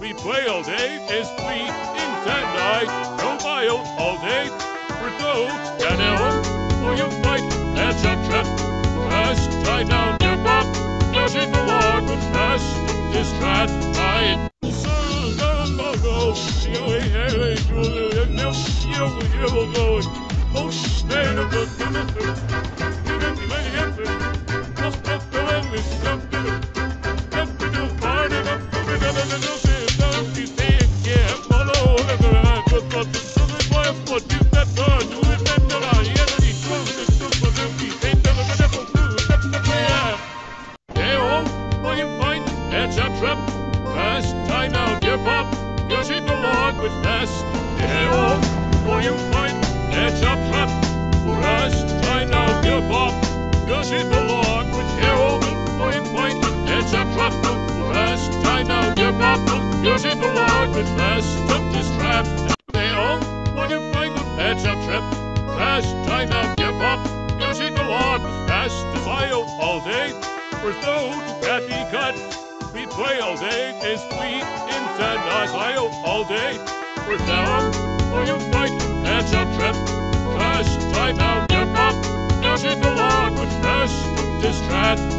We play all day as we inside night. No mile all day. For those that home for you fight as a trap. Fast tie down your pop. The log with fast go go go. You go. Oh, stay the good. Cause it belong with Harold and Point, it's a trap. For last time out your pop, Cos in the wall with hero, boy, find them, that's a trap Last time now give up Cause it belong with fast up this trap all want to find the edge of trap Last time now give up Cause it belong with fast to file all day. That be cut We play all day as we inside the file all day. We're down for you fight edge of trap Last time now give up. Cause it belong with this trap